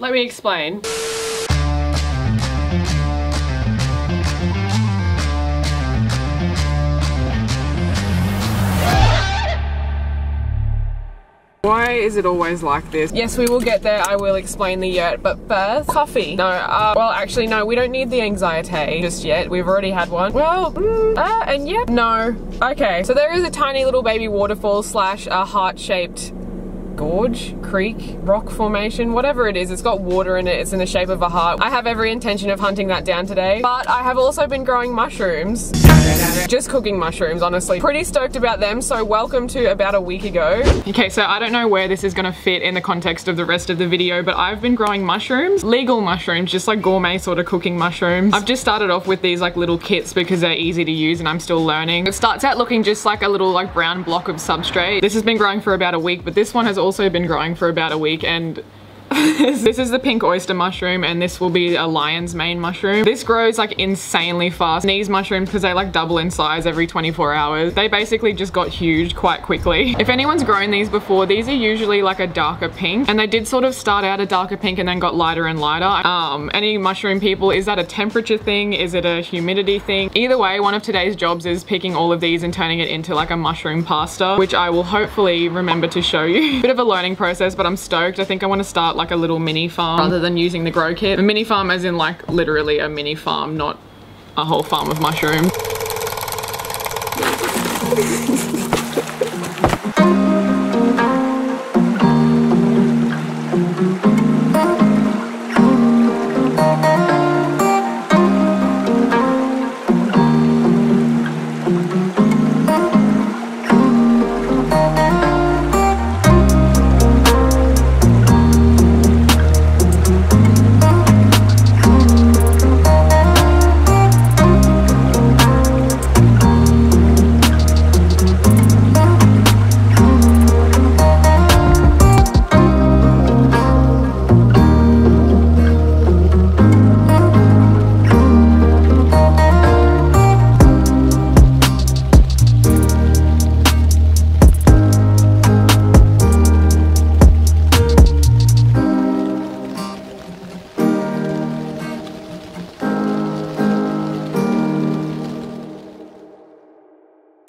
Let me explain. Why is it always like this? Yes, we will get there. I will explain the yurt, but first, coffee. No, uh, well, actually, no, we don't need the anxiety just yet. We've already had one. Well, mm, uh, and yet, no. Okay, so there is a tiny little baby waterfall slash a heart-shaped gorge, creek, rock formation, whatever it is. It's got water in it. It's in the shape of a heart. I have every intention of hunting that down today, but I have also been growing mushrooms. Just cooking mushrooms, honestly. Pretty stoked about them, so welcome to about a week ago. Okay, so I don't know where this is gonna fit in the context of the rest of the video, but I've been growing mushrooms, legal mushrooms, just like gourmet sort of cooking mushrooms. I've just started off with these like little kits because they're easy to use and I'm still learning. It starts out looking just like a little like brown block of substrate. This has been growing for about a week, but this one has also been growing for about a week and this is the pink oyster mushroom and this will be a lion's mane mushroom. This grows like insanely fast. These mushrooms, because they like double in size every 24 hours, they basically just got huge quite quickly. If anyone's grown these before, these are usually like a darker pink and they did sort of start out a darker pink and then got lighter and lighter. Um, any mushroom people, is that a temperature thing? Is it a humidity thing? Either way, one of today's jobs is picking all of these and turning it into like a mushroom pasta, which I will hopefully remember to show you. Bit of a learning process, but I'm stoked. I think I want to start like a little mini farm rather than using the grow kit. A mini farm as in like literally a mini farm, not a whole farm of mushrooms.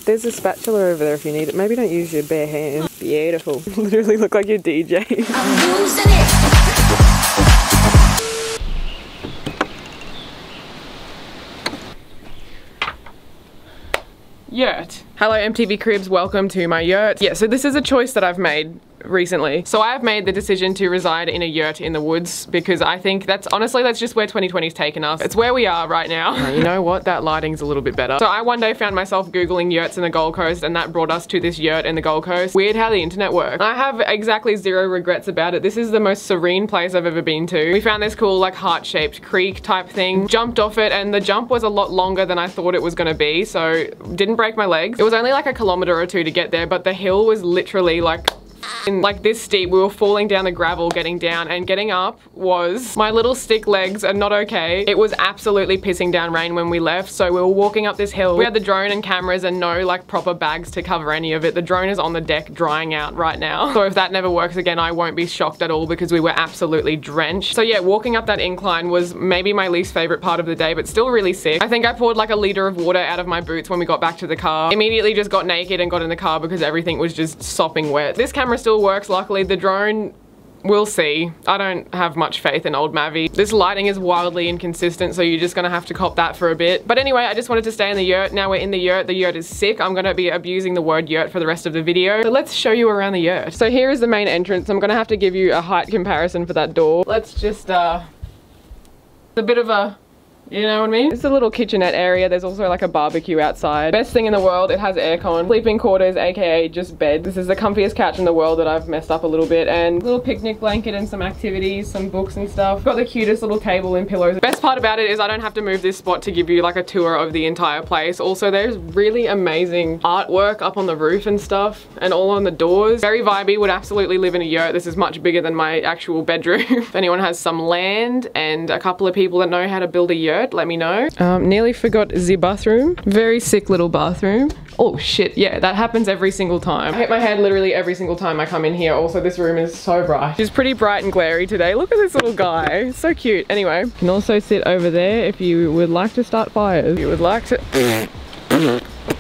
There's a spatula over there if you need it. Maybe don't use your bare hands. Beautiful. Literally look like your DJ. I'm it. Yurt. Hello MTV Cribs, welcome to my yurt. Yeah, so this is a choice that I've made recently. So I have made the decision to reside in a yurt in the woods because I think that's honestly that's just where 2020's taken us. It's where we are right now. You know what? That lighting's a little bit better. So I one day found myself googling yurts in the Gold Coast and that brought us to this yurt in the Gold Coast. Weird how the internet works. I have exactly zero regrets about it. This is the most serene place I've ever been to. We found this cool like heart-shaped creek type thing. Jumped off it and the jump was a lot longer than I thought it was gonna be so didn't break my legs. It was only like a kilometer or two to get there but the hill was literally like in like this steep, we were falling down the gravel getting down and getting up was, my little stick legs are not okay. It was absolutely pissing down rain when we left. So we were walking up this hill. We had the drone and cameras and no like proper bags to cover any of it. The drone is on the deck drying out right now. So if that never works again, I won't be shocked at all because we were absolutely drenched. So yeah, walking up that incline was maybe my least favorite part of the day, but still really sick. I think I poured like a liter of water out of my boots when we got back to the car. Immediately just got naked and got in the car because everything was just sopping wet. This camera still works, luckily. The drone We'll see. I don't have much faith in old Mavic. This lighting is wildly inconsistent, so you're just gonna have to cop that for a bit. But anyway, I just wanted to stay in the yurt. Now we're in the yurt. The yurt is sick. I'm gonna be abusing the word yurt for the rest of the video. So let's show you around the yurt. So here is the main entrance. I'm gonna have to give you a height comparison for that door. Let's just, uh, a bit of a you know what I mean? It's a little kitchenette area. There's also like a barbecue outside. Best thing in the world, it has aircon. Sleeping quarters, aka just bed. This is the comfiest couch in the world that I've messed up a little bit. And little picnic blanket and some activities, some books and stuff. Got the cutest little table and pillows. Best part about it is I don't have to move this spot to give you like a tour of the entire place. Also, there's really amazing artwork up on the roof and stuff and all on the doors. Very vibey, would absolutely live in a yurt. This is much bigger than my actual bedroom. if anyone has some land and a couple of people that know how to build a yurt, let me know. Um, nearly forgot the bathroom. Very sick little bathroom. Oh shit, yeah, that happens every single time. I hit my head literally every single time I come in here. Also, this room is so bright. It's pretty bright and glary today. Look at this little guy. So cute. Anyway, you can also sit over there if you would like to start fires. If you would like to...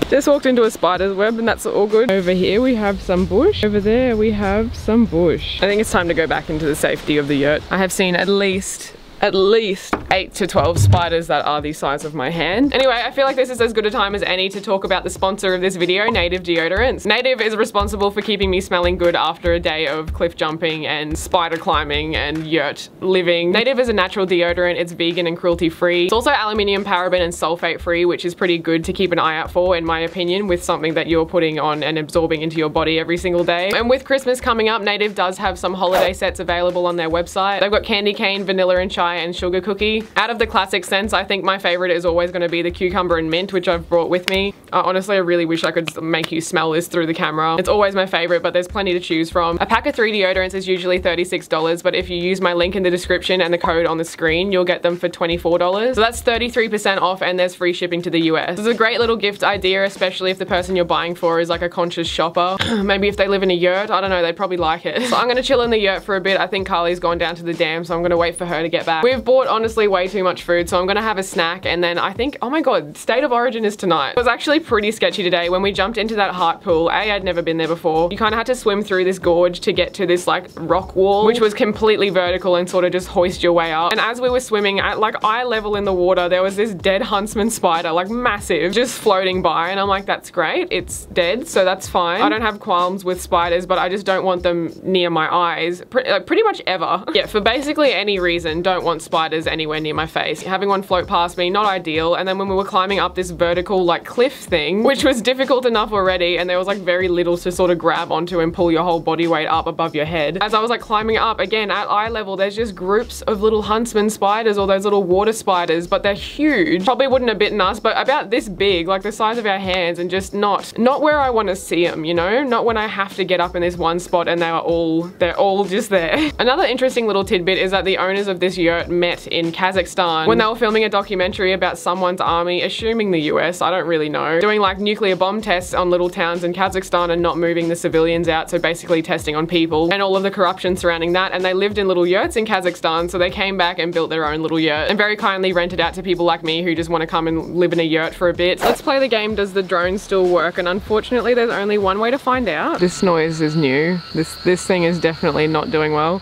Just walked into a spider's web and that's all good. Over here we have some bush. Over there we have some bush. I think it's time to go back into the safety of the yurt. I have seen at least at least 8 to 12 spiders that are the size of my hand. Anyway, I feel like this is as good a time as any to talk about the sponsor of this video, Native Deodorants. Native is responsible for keeping me smelling good after a day of cliff jumping and spider climbing and yurt living. Native is a natural deodorant, it's vegan and cruelty free. It's also aluminium, paraben and sulfate free, which is pretty good to keep an eye out for in my opinion with something that you're putting on and absorbing into your body every single day. And with Christmas coming up, Native does have some holiday sets available on their website. They've got candy cane, vanilla and chai and sugar cookie. Out of the classic scents, I think my favorite is always going to be the cucumber and mint, which I've brought with me. Uh, honestly, I really wish I could make you smell this through the camera. It's always my favorite, but there's plenty to choose from. A pack of three deodorants is usually $36, but if you use my link in the description and the code on the screen, you'll get them for $24. So that's 33% off and there's free shipping to the US. It's a great little gift idea, especially if the person you're buying for is like a conscious shopper. Maybe if they live in a yurt, I don't know, they'd probably like it. So I'm gonna chill in the yurt for a bit. I think Carly's gone down to the dam, so I'm gonna wait for her to get back. We've bought honestly way too much food, so I'm gonna have a snack and then I think, oh my god, state of origin is tonight. It was actually pretty sketchy today when we jumped into that heart pool. A, I'd never been there before. You kind of had to swim through this gorge to get to this like rock wall, which was completely vertical and sort of just hoist your way up. And as we were swimming at like eye level in the water, there was this dead huntsman spider, like massive, just floating by. And I'm like, that's great. It's dead, so that's fine. I don't have qualms with spiders, but I just don't want them near my eyes, Pre like, pretty much ever. Yeah, for basically any reason, don't want spiders anywhere near my face. Having one float past me, not ideal. And then when we were climbing up this vertical like cliff thing, which was difficult enough already, and there was like very little to sort of grab onto and pull your whole body weight up above your head. As I was like climbing up, again, at eye level, there's just groups of little huntsman spiders or those little water spiders, but they're huge. Probably wouldn't have bitten us, but about this big, like the size of our hands and just not, not where I want to see them, you know? Not when I have to get up in this one spot and they are all, they're all just there. Another interesting little tidbit is that the owners of this yurt met in Kazakhstan when they were filming a documentary about someone's army, assuming the US, I don't really know, doing like nuclear bomb tests on little towns in Kazakhstan and not moving the civilians out, so basically testing on people and all of the corruption surrounding that. And they lived in little yurts in Kazakhstan, so they came back and built their own little yurt and very kindly rented out to people like me who just want to come and live in a yurt for a bit. Let's play the game, does the drone still work? And unfortunately, there's only one way to find out. This noise is new. This, this thing is definitely not doing well.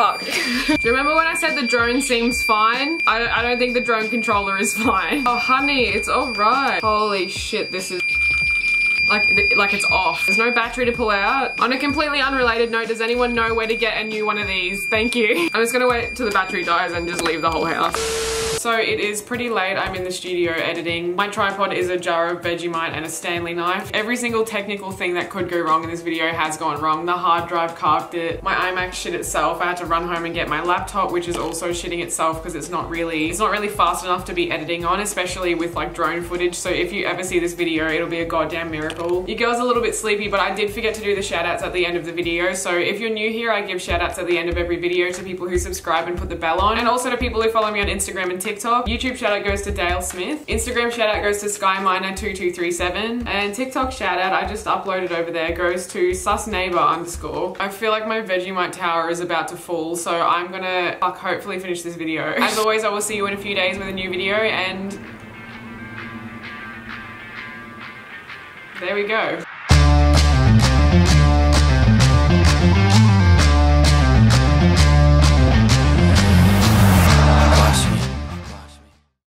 Fuck. Do you remember when I said the drone seems fine? I don't, I don't think the drone controller is fine. Oh honey, it's alright. Holy shit, this is like, like it's off. There's no battery to pull out. On a completely unrelated note, does anyone know where to get a new one of these? Thank you. I'm just gonna wait till the battery dies and just leave the whole house. So it is pretty late. I'm in the studio editing. My tripod is a jar of Vegemite and a Stanley knife. Every single technical thing that could go wrong in this video has gone wrong. The hard drive carved it. My iMac shit itself. I had to run home and get my laptop, which is also shitting itself because it's not really, it's not really fast enough to be editing on, especially with like drone footage. So if you ever see this video, it'll be a goddamn miracle. Your girl's a little bit sleepy, but I did forget to do the shout outs at the end of the video. So if you're new here, I give shout outs at the end of every video to people who subscribe and put the bell on, and also to people who follow me on Instagram and TikTok. YouTube shout out goes to Dale Smith. Instagram shout out goes to SkyMiner2237. And TikTok shout out, I just uploaded over there, goes to susneighbor underscore. I feel like my Vegemite tower is about to fall, so I'm gonna like, hopefully finish this video. As always, I will see you in a few days with a new video, and there we go.